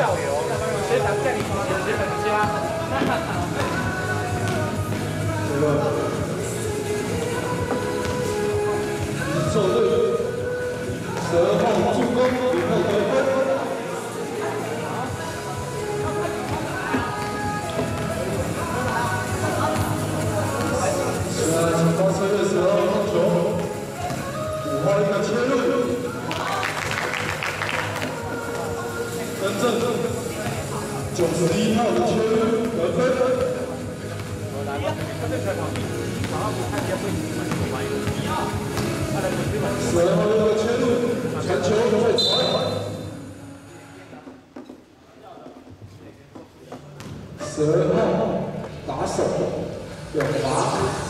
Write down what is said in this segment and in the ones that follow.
校友，学长叫你？学长家。受对，十二号助十一号的切入得分。十二号一个切入，传球再传。十二号打手有罚。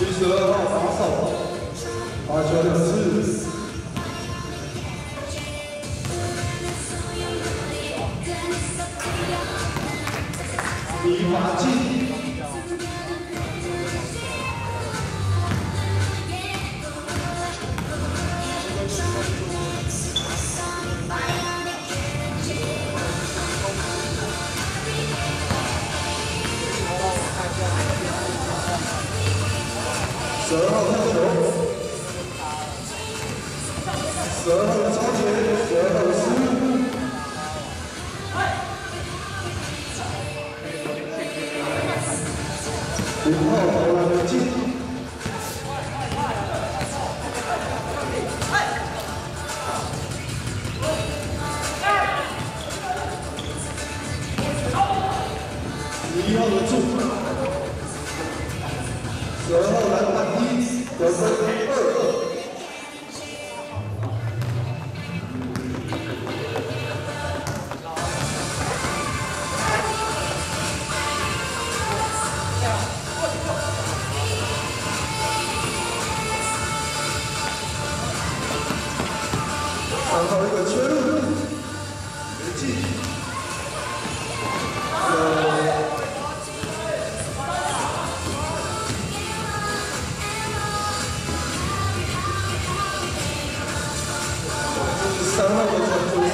七十二号把手，八九六四。第一罚进。十二号控球，十二号的超前，十二号的失误。五号一，得分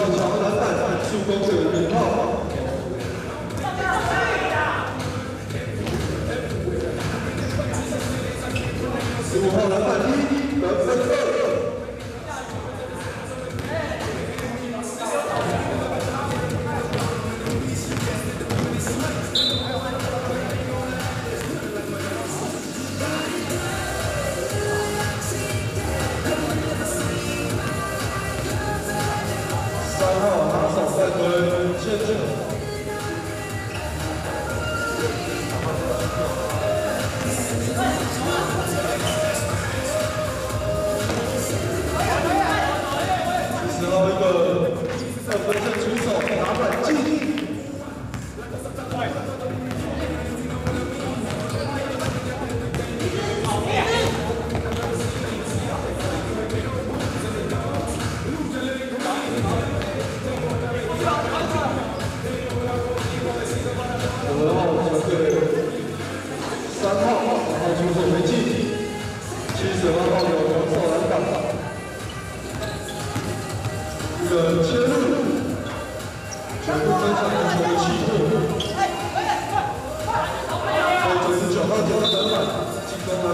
线球，陈烨，九号得分。十号三分球没进，十五号抢篮板，助攻者李浩。十五号篮板一，得分